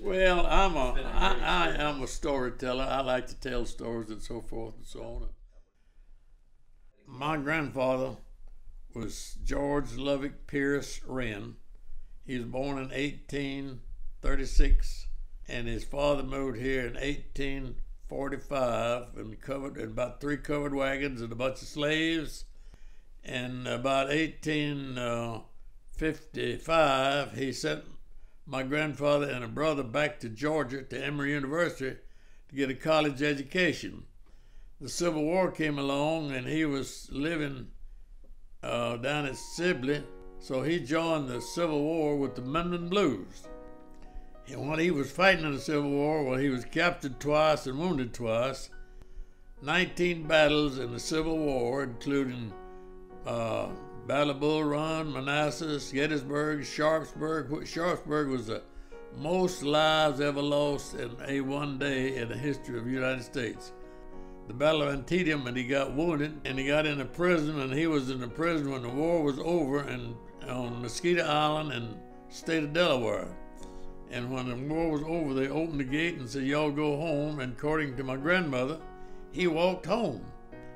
Well, I'm a I, I am a storyteller. I like to tell stories and so forth and so on. My grandfather was George Lovick Pierce Wren. He was born in 1836, and his father moved here in 1845 and covered and about three covered wagons and a bunch of slaves. And about 1855, uh, he sent my grandfather and a brother back to Georgia to Emory University to get a college education. The Civil War came along, and he was living uh, down at Sibley so he joined the Civil War with the Minden Blues. And when he was fighting in the Civil War, well, he was captured twice and wounded twice. 19 battles in the Civil War, including uh, Battle of Bull Run, Manassas, Gettysburg, Sharpsburg. Sharpsburg was the most lives ever lost in a one day in the history of the United States. The Battle of Antietam, and he got wounded, and he got into prison, and he was in the prison when the war was over, and on Mosquito Island in state of Delaware. And when the war was over, they opened the gate and said, Y'all go home. And according to my grandmother, he walked home.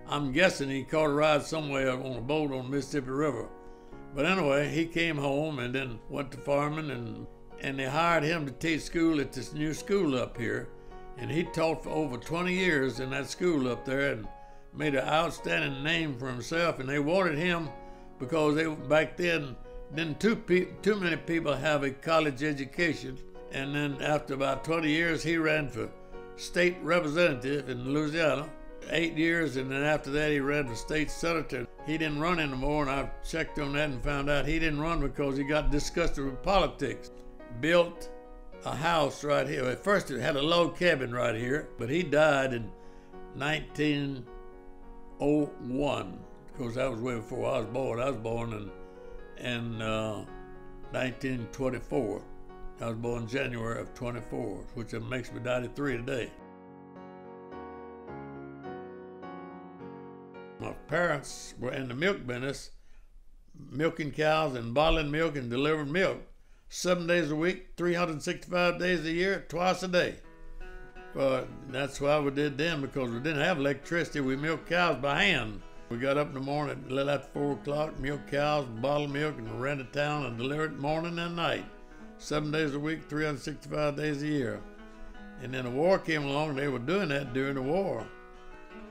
I'm guessing he caught a ride somewhere on a boat on the Mississippi River. But anyway, he came home and then went to farming and and they hired him to teach school at this new school up here. And he taught for over 20 years in that school up there and made an outstanding name for himself. And they wanted him because they back then didn't too pe- too many people have a college education. And then after about 20 years, he ran for state representative in Louisiana. Eight years, and then after that, he ran for state senator. He didn't run anymore, and I checked on that and found out he didn't run because he got disgusted with politics. Built a house right here. At first, it had a log cabin right here, but he died in 1901 because that was way before I was born. I was born in in uh, 1924. I was born January of 24, which makes me 93 today. Parents were in the milk business, milking cows and bottling milk and delivering milk seven days a week, 365 days a year, twice a day. But that's why we did then because we didn't have electricity. We milked cows by hand. We got up in the morning a little after 4 o'clock, milk cows, bottled milk, and ran to town and delivered it morning and night. Seven days a week, 365 days a year. And then the war came along, they were doing that during the war.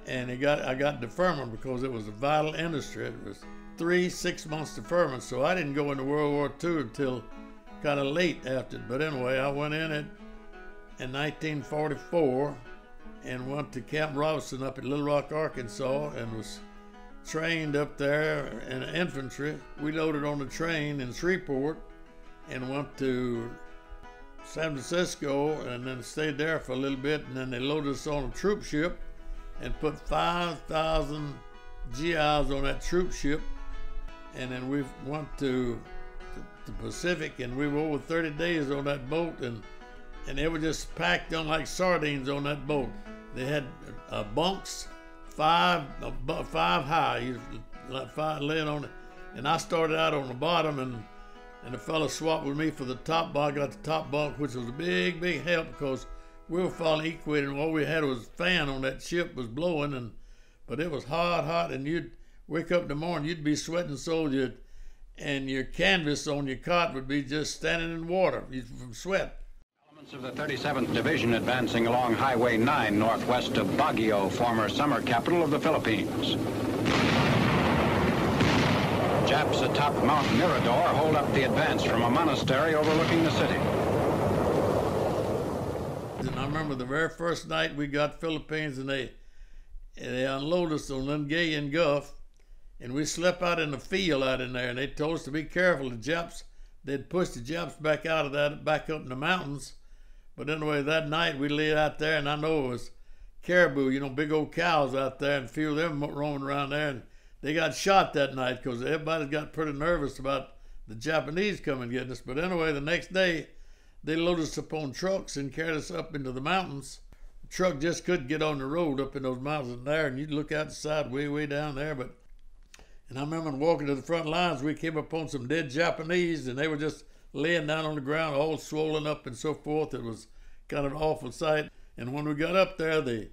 And it got, I got deferment because it was a vital industry. It was three, six months deferment, so I didn't go into World War II until kind of late after. But anyway, I went in it in 1944 and went to Camp Robinson up at Little Rock, Arkansas, and was trained up there in infantry. We loaded on the train in Shreveport and went to San Francisco and then stayed there for a little bit. And then they loaded us on a troop ship and put 5,000 GIs on that troop ship. And then we went to the Pacific and we were over 30 days on that boat and and they were just packed on like sardines on that boat. They had uh, bunks five five high, like five laying on it. And I started out on the bottom, and and the fellow swapped with me for the top bunk. I got the top bunk, which was a big, big help because we were falling equator, and all we had was fan on that ship was blowing, and but it was hot, hot, and you'd wake up in the morning, you'd be sweating so you'd, and your canvas on your cot would be just standing in water from sweat Elements of the 37th Division advancing along Highway 9 northwest of Baguio, former summer capital of the Philippines. Japs atop Mount Mirador hold up the advance from a monastery overlooking the city. And I remember the very first night we got Philippines and they they unloaded us on Lingayen Gulf and we slept out in the field out in there and they told us to be careful. The Japs, they'd push the Japs back out of that, back up in the mountains but anyway, that night we laid out there, and I know it was caribou, you know, big old cows out there, and a few of them roaming around there, and they got shot that night because everybody got pretty nervous about the Japanese coming getting us. But anyway, the next day, they loaded us up on trucks and carried us up into the mountains. The truck just couldn't get on the road up in those mountains there, and you'd look out the side way, way down there. But and I remember walking to the front lines, we came upon some dead Japanese, and they were just laying down on the ground, all swollen up and so forth. It was kind of an awful sight. And when we got up there, the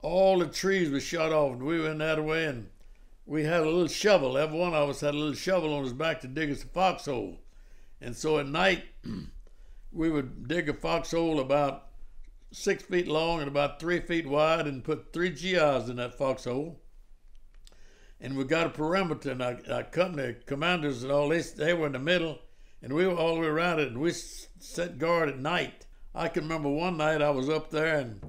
all the trees were shot off, and we went that way, and we had a little shovel. Every one of us had a little shovel on his back to dig us a foxhole. And so at night, we would dig a foxhole about six feet long and about three feet wide and put three GIs in that foxhole. And we got a perimeter, and our, our company commanders and all, they, they were in the middle, and we were all the way around it, and we set guard at night. I can remember one night I was up there, and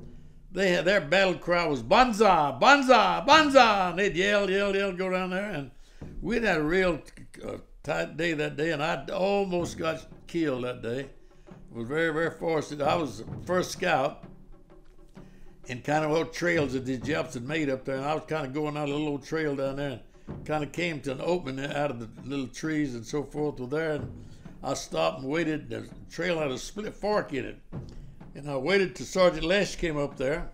they had their battle cry was Banzai, Banzai, Banzai, and they'd yell, yell, yell, go down there, and we'd had a real uh, tight day that day, and I almost got killed that day. Was very, very fortunate. I was first scout in kind of old trails that these Japs had made up there, and I was kind of going on a little old trail down there, and kind of came to an opening out of the little trees and so forth with there, and I stopped and waited. The trail had a split fork in it, and I waited till Sergeant Lesh came up there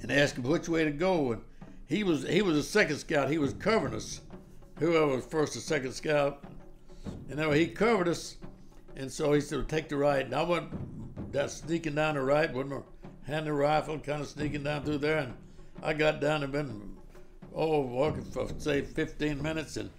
and asked him which way to go, and he was he was a second scout. He was covering us, whoever was first or second scout, and anyway, he covered us, and so he said, "Take the right." And I went that sneaking down the right with my hand the rifle, kind of sneaking down through there, and I got down and been oh walking for say 15 minutes, and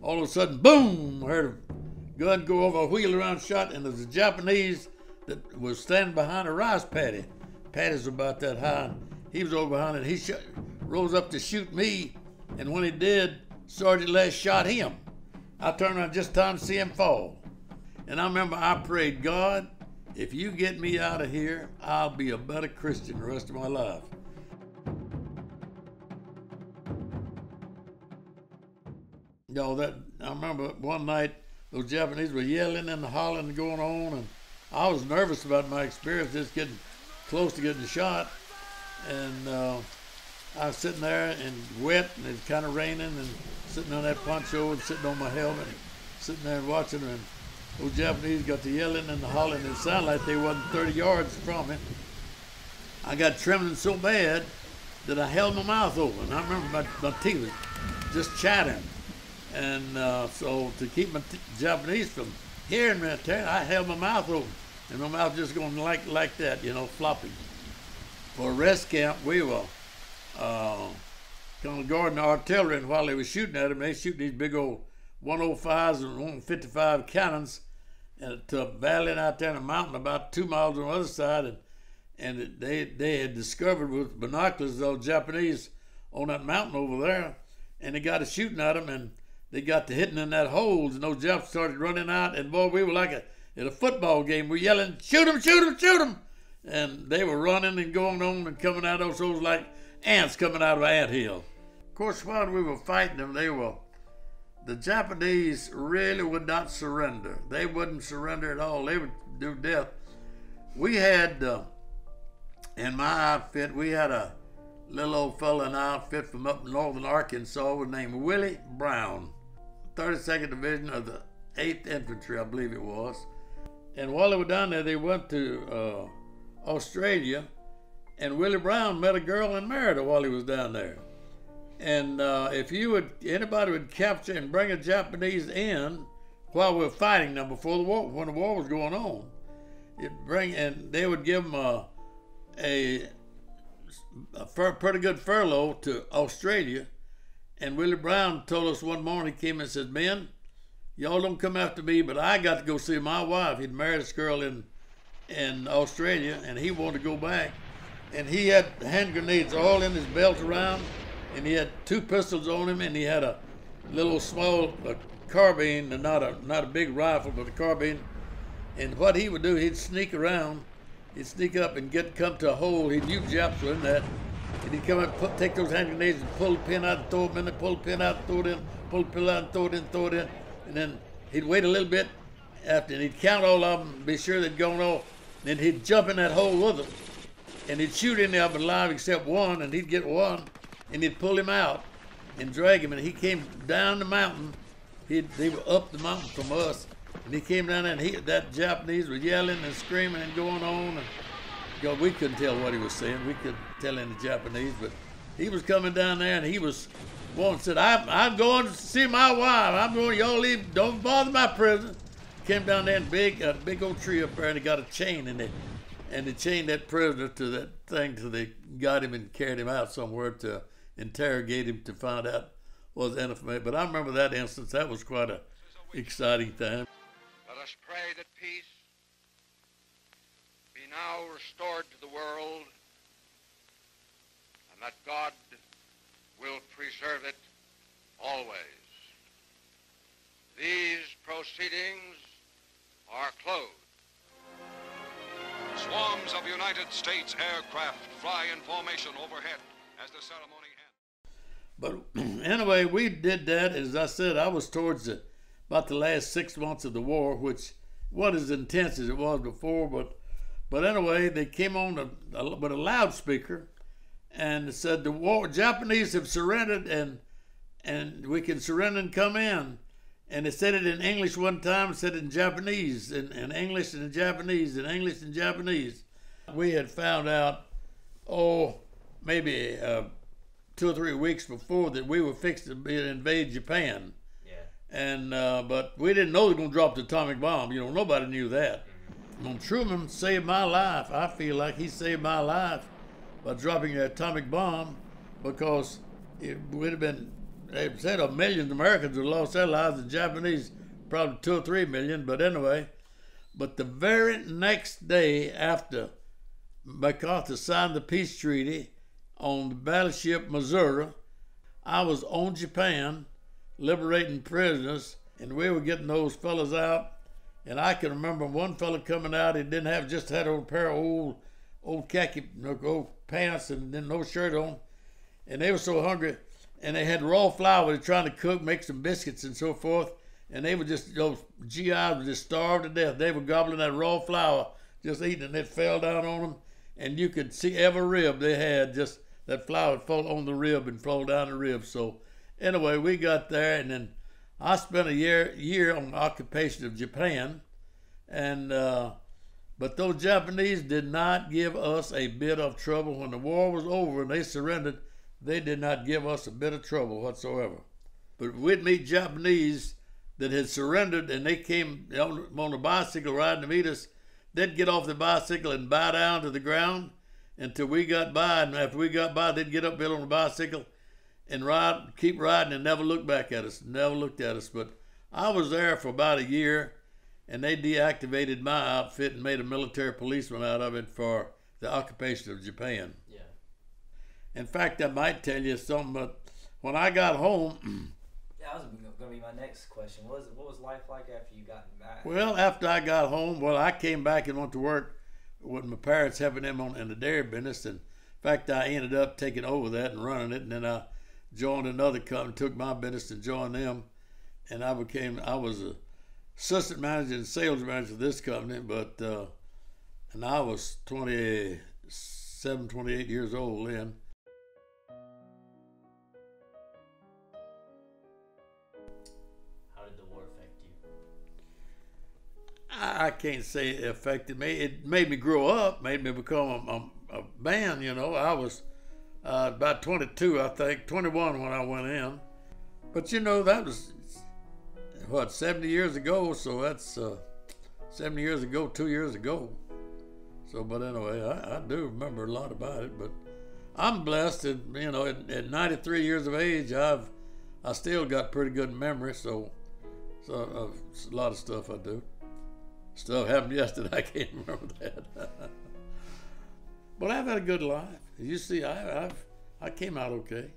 all of a sudden, boom! I heard a gun go over, a wheel around shot, and there was a Japanese that was standing behind a rice paddy. Paddy's about that high. He was over behind it. He shot, rose up to shoot me, and when he did, Sergeant Les shot him. I turned around just time to see him fall. And I remember I prayed, God, if you get me out of here, I'll be a better Christian the rest of my life. You know, that I remember one night those Japanese were yelling and hollering and going on, and I was nervous about my experience just getting close to getting shot. And uh, I was sitting there and wet, and it's kind of raining, and sitting on that poncho and sitting on my helmet, and sitting there and watching them. And those Japanese got to yelling and the hollering, and it sounded like they wasn't 30 yards from it. I got trembling so bad that I held my mouth open. I remember my, my teeth was just chattering. And uh, so to keep my Japanese from hearing me, I held my mouth open. And my mouth just going like like that, you know, flopping. For rest camp, we were uh, kind of guarding the artillery, and while they were shooting at them, they shoot these big old 105s and 155 cannons to a uh, valley out there in a mountain about two miles on the other side, and and they they had discovered with binoculars those Japanese on that mountain over there, and they got to shooting at them, and they got to hitting in that holes, and those Japs started running out, and boy, we were like a at a football game. We're yelling, "Shoot them! Shoot them! Shoot them!" And they were running and going on and coming out of those holes like ants coming out of an ant hill. Of course, while we were fighting them, they were the Japanese really would not surrender. They wouldn't surrender at all. They would do death. We had, uh, in my outfit, we had a little old fella in our outfit from up in northern Arkansas named Willie Brown, 32nd Division of the 8th Infantry, I believe it was. And while they were down there, they went to uh, Australia, and Willie Brown met a girl and married her while he was down there. And uh, if you would, anybody would capture and bring a Japanese in while we were fighting them before the war, when the war was going on, it bring and they would give them a a, a fur, pretty good furlough to Australia. And Willie Brown told us one morning, he came and said, "Men, y'all don't come after me, but I got to go see my wife. He'd married this girl in in Australia, and he wanted to go back. And he had hand grenades all in his belt around." And he had two pistols on him, and he had a little small a carbine, not a not a big rifle, but a carbine. And what he would do, he'd sneak around, he'd sneak up and get come to a hole. He knew Japs were in that, and he'd come up, put, take those hand grenades and pull the pin out, and throw them in, and pull the pin out, and throw it in, pull the pin out, and throw it in, throw it in, and then he'd wait a little bit after, and he'd count all of them, be sure they'd gone off. Then he'd jump in that hole with them, and he'd shoot any of them alive except one, and he'd get one and he'd pull him out and drag him. And he came down the mountain. He they were up the mountain from us, and he came down there, and he that Japanese was yelling and screaming and going on, and know, we couldn't tell what he was saying. We couldn't tell any Japanese, but he was coming down there, and he was one said, I'm, I'm going to see my wife. I'm going, y'all leave, don't bother my prison. came down there and big, a big old tree up there, and he got a chain in it, and they chained that prisoner to that thing so they got him and carried him out somewhere to interrogate him to find out what was information. But I remember that instance. That was quite an exciting time. Let us pray that peace be now restored to the world and that God will preserve it always. These proceedings are closed. Swarms of United States aircraft fly in formation overhead as the ceremony ends. But anyway, we did that. As I said, I was towards the, about the last six months of the war, which wasn't as intense as it was before. But but anyway, they came on a, a, with a loudspeaker and said the war Japanese have surrendered and and we can surrender and come in. And they said it in English one time, said it in Japanese, in, in English and in Japanese, in English and Japanese. We had found out, oh, maybe uh, two or three weeks before that we were fixed to be, invade Japan. Yeah. And uh, but we didn't know they were going to drop the atomic bomb. You know, nobody knew that. When Truman saved my life, I feel like he saved my life by dropping the atomic bomb because it would have been they said a million Americans have lost their lives, the Japanese probably two or three million, but anyway. But the very next day after MacArthur signed the peace treaty on the battleship Missouri, I was on Japan liberating prisoners, and we were getting those fellas out. And I can remember one fellow coming out, he didn't have just had a pair of old old khaki old pants and then no shirt on. And they were so hungry and they had raw flour they were trying to cook, make some biscuits and so forth. And they were just those GIs were just starved to death. They were gobbling that raw flour, just eating, and it fell down on them. And you could see every rib they had, just that flour would fall on the rib and fall down the rib. So anyway, we got there, and then I spent a year year on the occupation of Japan, and uh, but those Japanese did not give us a bit of trouble when the war was over and they surrendered they did not give us a bit of trouble whatsoever. But we'd meet Japanese that had surrendered and they came on, a bicycle riding to meet us. They'd get off the bicycle and bow down to the ground until we got by. And after we got by, they'd get up, on the bicycle and ride, keep riding and never look back at us, never looked at us. But I was there for about a year and they deactivated my outfit and made a military policeman out of it for the occupation of Japan. In fact, I might tell you something, but when I got home, That was going to be my next question. What was what was life like after you got back? well, after I got home, well, I came back and went to work with my parents helping them on in the dairy business. And in fact, I ended up taking over that and running it. And then I joined another company, took my business and joined them. And I became, I was a assistant manager and sales manager of this company, but, uh, and I was 27, 28 years old then. I can't say it affected me. It made me grow up, made me become a, a, a man. You know, I was uh, about 22, I think, 21 when I went in. But you know, that was what 70 years ago. So that's uh, 70 years ago, two years ago. So, but anyway, I, I do remember a lot about it. But I'm blessed that you know, at, at 93 years of age, I've I still got pretty good memory. So, so uh, a lot of stuff I do. Stuff happened yesterday. I can't remember that. but I've had a good life. You see, I, I've I came out okay.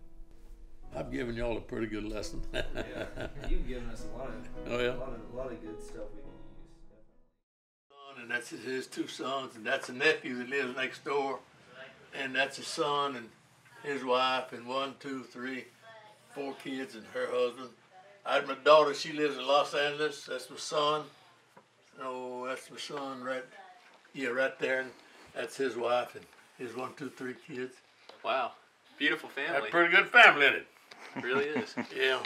I've given y'all a pretty good lesson. Yeah, you've given us a lot of, Oh, yeah? a lot of, a lot of good stuff we can use. son, and that's his, his two sons, and that's a nephew that lives next door, and that's his son and his wife, and one, two, three, four kids, and her husband. I had my daughter; she lives in Los Angeles. That's my son. Oh, that's my son, right? Yeah, right there, and that's his wife and his one, two, three kids. Wow. Beautiful Got a family. pretty good family in it. really is. Yeah.